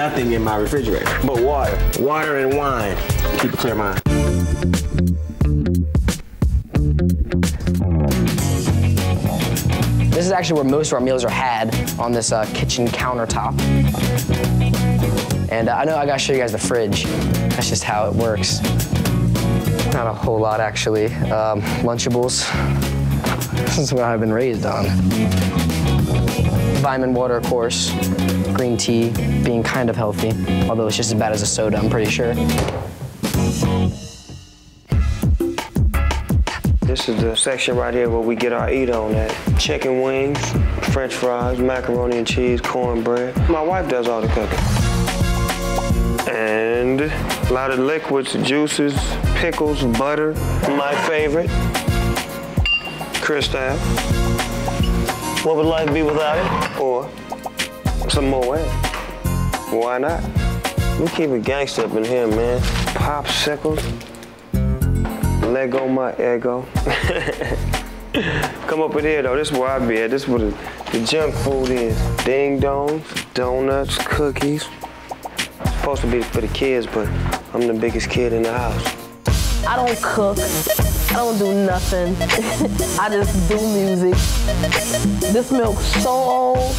nothing in my refrigerator but water. Water and wine. Keep a clear mind. This is actually where most of our meals are had on this uh, kitchen countertop. And uh, I know I gotta show you guys the fridge. That's just how it works. Not a whole lot actually. Um, Lunchables. This is what I've been raised on. Vitamin water, of course. Green tea, being kind of healthy, although it's just as bad as a soda, I'm pretty sure. This is the section right here where we get our eat on at. Chicken wings, french fries, macaroni and cheese, cornbread. My wife does all the cooking. And a lot of liquids, juices, pickles, butter. My favorite, Cristal. What would life be without it? Or some Moët. Why not? We keep it gangster up in here, man. Popsicles. Let go my Eggo. Come up in here though. This is where I be at. This is where the, the junk food is. Ding dongs, donuts, cookies. It's supposed to be for the kids, but I'm the biggest kid in the house. I don't cook. I don't do nothing. I just do music. This milk's so old.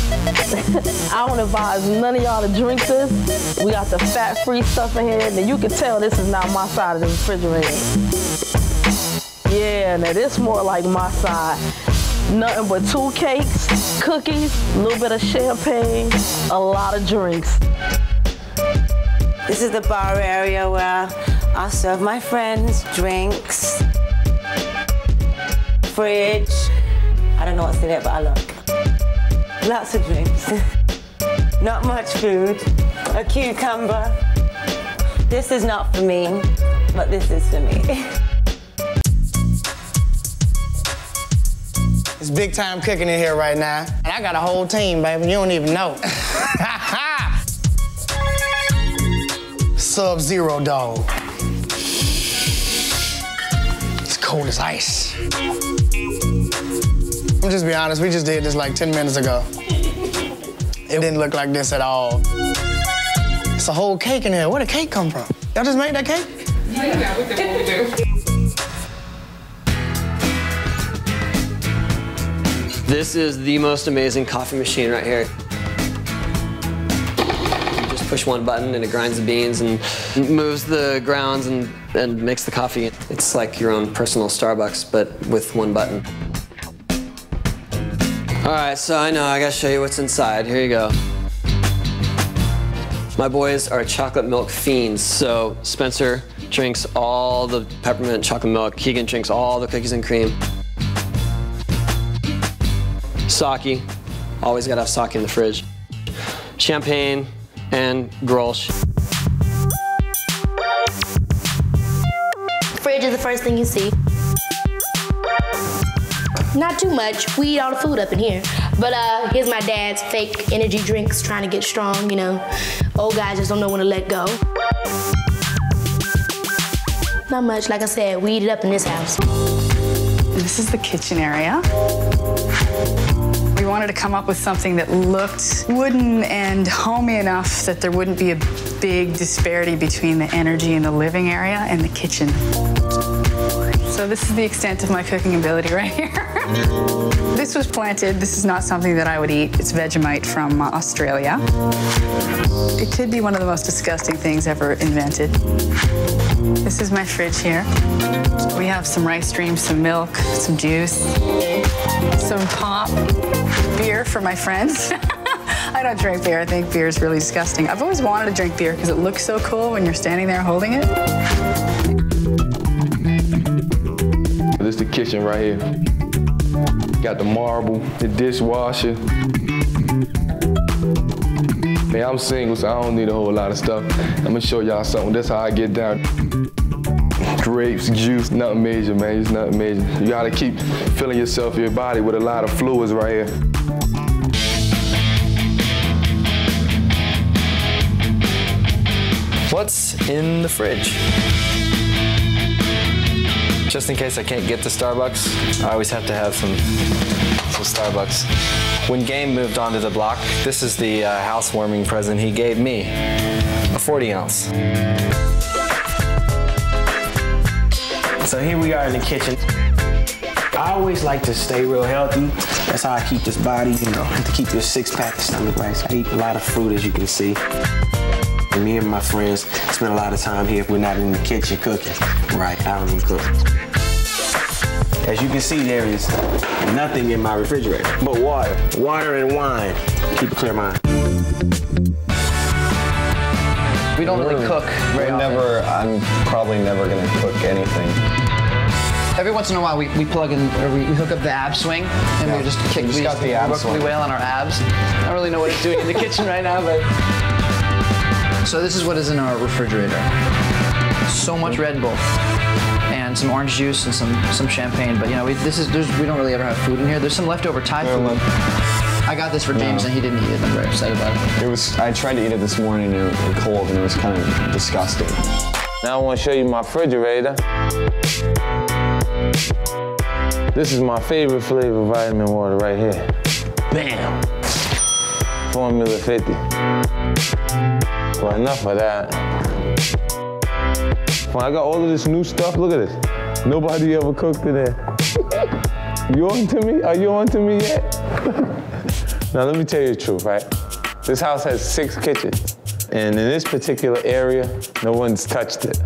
I don't advise none of y'all to drink this. We got the fat-free stuff in here, and you can tell this is not my side of the refrigerator. Yeah, now this more like my side. Nothing but two cakes, cookies, a little bit of champagne, a lot of drinks. This is the bar area where I serve my friends drinks. Fridge. I don't know what's in it, but I look. Lots of drinks. not much food. A cucumber. This is not for me, but this is for me. It's big time cooking in here right now. And I got a whole team, baby. You don't even know. Sub Zero dog. Cold as ice. I'm just be honest, we just did this like 10 minutes ago. It didn't look like this at all. It's a whole cake in here. Where did the cake come from? Y'all just made that cake? Yeah. This is the most amazing coffee machine right here. Push one button and it grinds the beans and moves the grounds and, and makes the coffee. It's like your own personal Starbucks, but with one button. All right, so I know I gotta show you what's inside. Here you go. My boys are chocolate milk fiends, so Spencer drinks all the peppermint chocolate milk. Keegan drinks all the cookies and cream. Sake, always gotta have sake in the fridge. Champagne and Grolsch. Fridge is the first thing you see. Not too much. We eat all the food up in here. But uh, here's my dad's fake energy drinks, trying to get strong, you know. Old guys just don't know when to let go. Not much. Like I said, we eat it up in this house. This is the kitchen area. Wanted to come up with something that looked wooden and homey enough that there wouldn't be a big disparity between the energy in the living area and the kitchen. So this is the extent of my cooking ability right here. this was planted. This is not something that I would eat. It's Vegemite from uh, Australia. It could be one of the most disgusting things ever invented. This is my fridge here. We have some rice dreams, some milk, some juice, some pop, beer for my friends. I don't drink beer. I think beer is really disgusting. I've always wanted to drink beer because it looks so cool when you're standing there holding it. This is the kitchen right here. Got the marble, the dishwasher. Man, I'm single, so I don't need a whole lot of stuff. I'm gonna show y'all something. That's how I get down. Grapes, juice, nothing major, man. It's nothing major. You gotta keep filling yourself, your body with a lot of fluids right here. What's in the fridge? Just in case I can't get to Starbucks, I always have to have some, some Starbucks. When Game moved onto the block, this is the uh, housewarming present he gave me, a 40 ounce. So here we are in the kitchen. I always like to stay real healthy. That's how I keep this body, you know, to keep your six pack stomach right. I eat a lot of fruit, as you can see. And me and my friends spend a lot of time here if we're not in the kitchen cooking. Right, I don't even cook. As you can see, there is nothing in my refrigerator but water. Water and wine. Keep a clear mind. We don't really cook very We're often. never, I'm probably never gonna cook anything. Every once in a while, we, we plug in, or we, we hook up the ab swing, and Yeah. we just kick. We just got the ab work really swing. well on our abs. I don't really know what it's doing in the kitchen right now, but. So this is what is in our refrigerator. So much Red Bull, and some orange juice, and some some champagne. But you know, we, this is there's, we don't really ever have food in here. There's some leftover Thai food. Uh, I got this for James, No. and he didn't eat it. I'm very upset about it. It was, I tried to eat it this morning and it was cold and it was kind of disgusting. Now I want to show you my refrigerator. This is my favorite flavor vitamin water right here. Bam! Formula 50. Well, enough of that. I got all of this new stuff. Look at this. Nobody ever cooked in there. you on to me? Are you on to me yet? now, let me tell you the truth, right? This house has six kitchens. And in this particular area, no one's touched it.